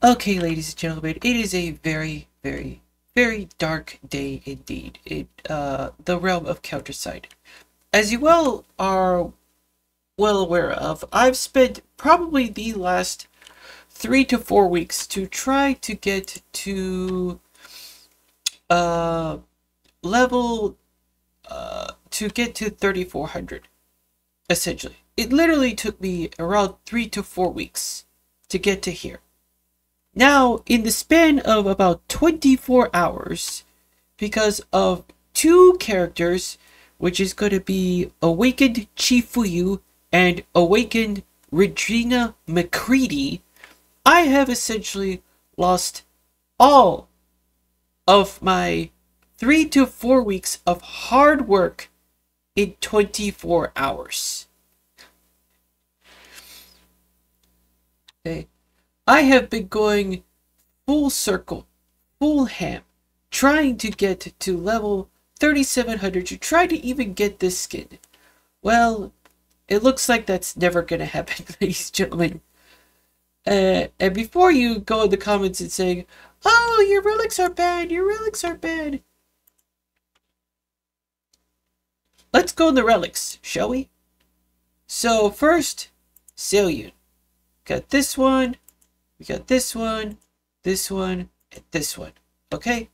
Okay, ladies and gentlemen, it is a very, very, very dark day indeed. It, uh, the realm of Counterside. As you well are well aware of, I've spent probably the last three to four weeks to try to get to, uh, level, uh, to get to 3400, essentially. It literally took me around three to four weeks to get to here. Now, in the span of about 24 hours, because of two characters, which is going to be Awakened Chifuyu and Awakened Regina McCready, I have essentially lost all of my three to four weeks of hard work in 24 hours. Okay. I have been going full circle, full ham, trying to get to level 3700 to try to even get this skin. Well, it looks like that's never going to happen, ladies and gentlemen. Uh, and before you go in the comments and saying, Oh, your relics are bad, your relics are bad. Let's go in the relics, shall we? So first, Selyun. Got this one, we got this one, this one, and this one. Okay?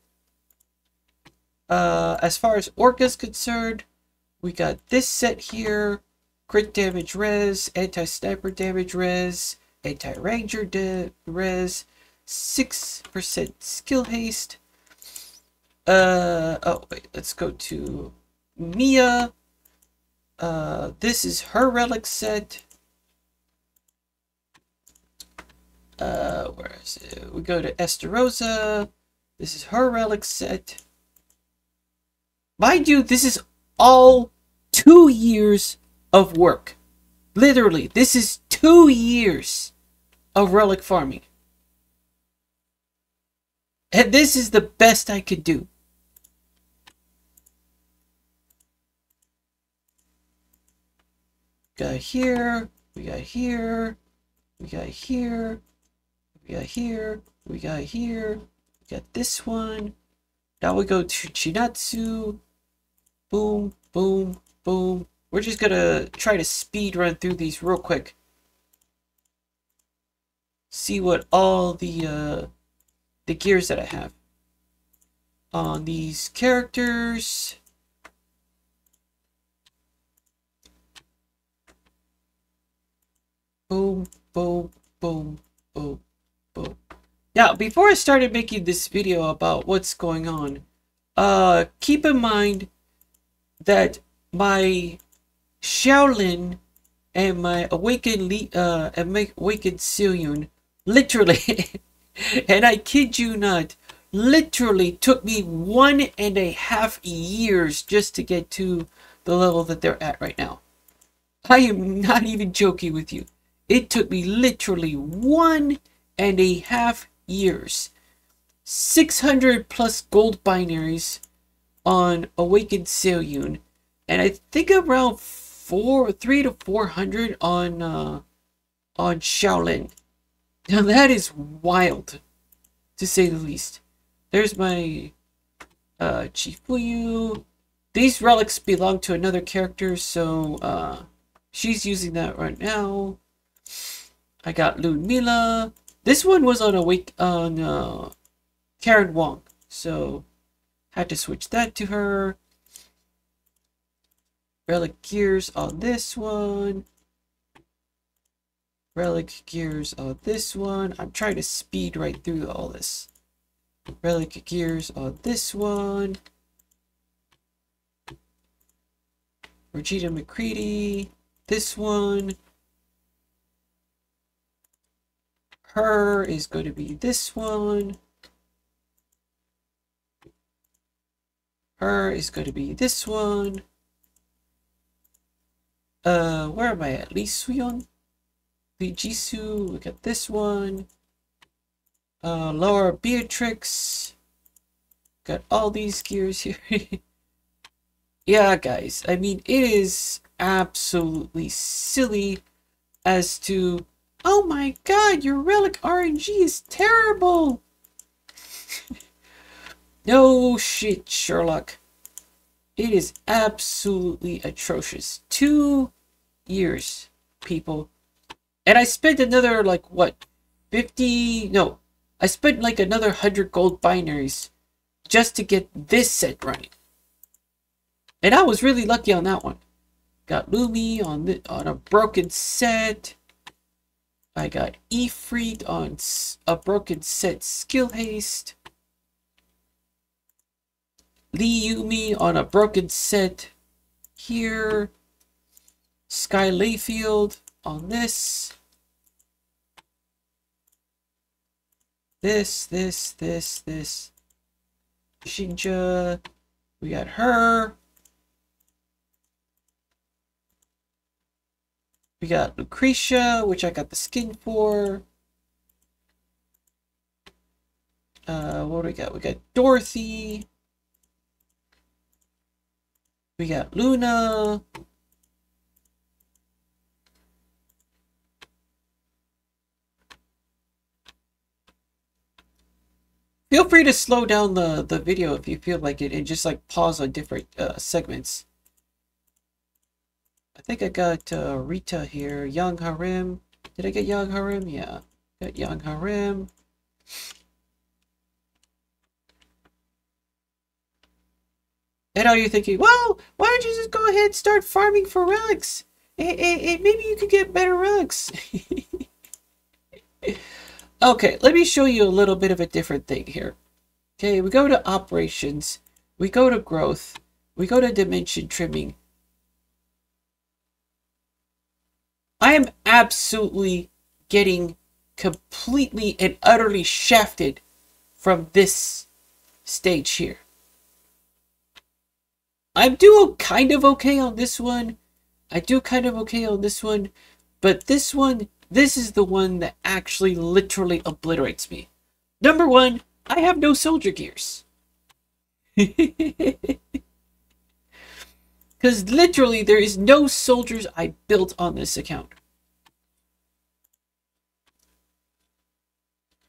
Uh, as far as Orca's concerned, we got this set here. Crit damage res, anti-sniper damage res, anti-ranger res, 6% skill haste. Uh, oh, wait, let's go to Mia. Uh, this is her relic set. Uh, where is it? We go to Estarossa. This is her relic set. Mind you, this is all two years of work. Literally, this is two years of relic farming. And this is the best I could do. Got here, we got here, we got here, we got here, we got here, we got this one. Now we go to Chinatsu. Boom, boom, boom. We're just gonna try to speed run through these real quick. See what all the uh, the gears that I have on these characters. Boom, boom, boom, boom. Now, before I started making this video about what's going on, uh, keep in mind that my Xiaolin and my Awakened, uh, Awakened Selyun literally, and I kid you not, literally took me one and a half years just to get to the level that they're at right now. I am not even joking with you. It took me literally one and a half years. 600 plus gold binaries on Awakened Selyun, and I think around four, three to four hundred on uh, on Xiaolin. Now that is wild, to say the least. There's my uh, Chifuyu. These relics belong to another character, so uh, she's using that right now. I got Ludmilla. This one was on a week on uh, Karen Wong, so had to switch that to her. Relic gears on this one. Relic gears on this one. I'm trying to speed right through all this. Relic gears on this one. Regina McCready. This one. Her is going to be this one. Her is going to be this one. Uh, where am I at? Lee Suyon? Lee Jisoo, look at this one. Uh, Laura Beatrix. Got all these gears here. yeah, guys, I mean, it is absolutely silly as to Oh my god, your relic RNG is terrible! no shit, Sherlock. It is absolutely atrocious. Two years, people. And I spent another, like, what, 50... No, I spent like another 100 gold binaries just to get this set running. And I was really lucky on that one. Got Lumi on, the, on a broken set. I got Ifrit on a broken set skill haste. Lee Yumi on a broken set here. Sky Layfield on this. This, this, this, this. Shinja. We got her. We got Lucretia, which I got the skin for. Uh, what do we got? We got Dorothy. We got Luna. Feel free to slow down the, the video if you feel like it and just like pause on different uh, segments. I think I got uh, Rita here. Young Harem. Did I get Young Harem? Yeah. Got Young Harem. And are you thinking, well, why don't you just go ahead and start farming for relics? Maybe you could get better relics. okay, let me show you a little bit of a different thing here. Okay, we go to operations, we go to growth, we go to dimension trimming, I am absolutely getting completely and utterly shafted from this stage here. I do kind of okay on this one. I do kind of okay on this one. But this one, this is the one that actually literally obliterates me. Number one, I have no soldier gears. Because literally, there is no soldiers I built on this account.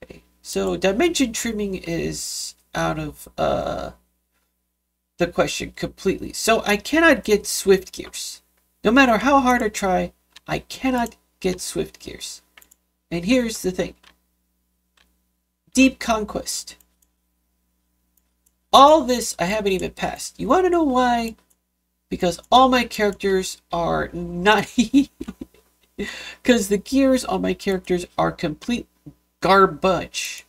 Okay, so dimension trimming is out of uh, the question completely. So I cannot get swift gears. No matter how hard I try, I cannot get swift gears. And here's the thing. Deep Conquest. All this I haven't even passed. You want to know why? Because all my characters are not because the gears on my characters are complete garbage.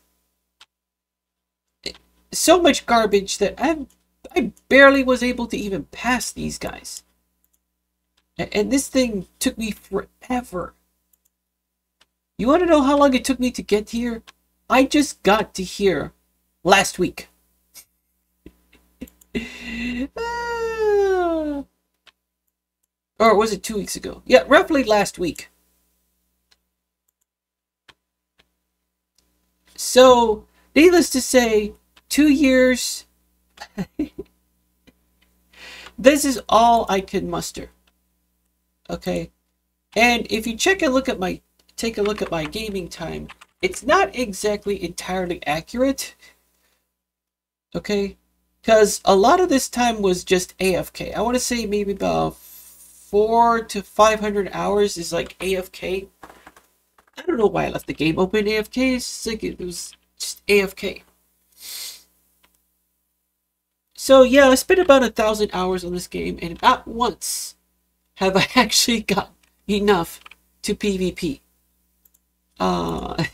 So much garbage that I I barely was able to even pass these guys. And this thing took me forever. You want to know how long it took me to get here? I just got to here last week ah, Or was it two weeks ago? Yeah, roughly last week. So, needless to say, two years. this is all I can muster. Okay? And if you check a look at my take a look at my gaming time, it's not exactly entirely accurate. Okay? Because a lot of this time was just AFK. I want to say maybe about four to 500 hours is like AFK. I don't know why I left the game open AFK. It's like it was just AFK. So yeah, I spent about a thousand hours on this game, and not once have I actually got enough to PvP. Uh,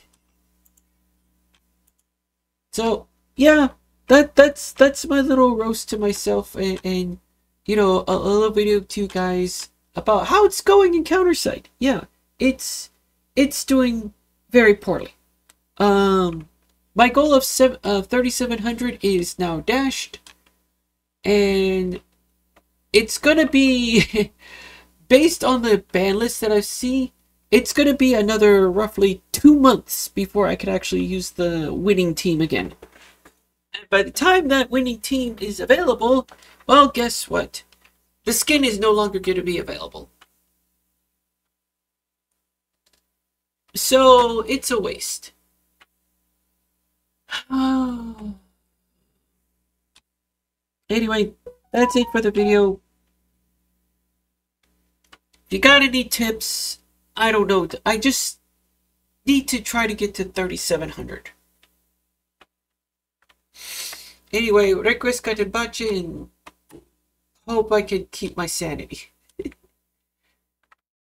so yeah, that that's that's my little roast to myself, and, and you know, a, a little video to you guys about how it's going in Counterside. Yeah, it's it's doing very poorly. Um, my goal of seven, of 3700 is now dashed, and it's gonna be based on the ban list that I see. It's gonna be another roughly two months before I could actually use the winning team again. And by the time that winning team is available, well, guess what? The skin is no longer going to be available. So it's a waste. anyway, that's it for the video. If you got any tips, I don't know. I just need to try to get to 3,700. Anyway, request budget and hope I can keep my sanity.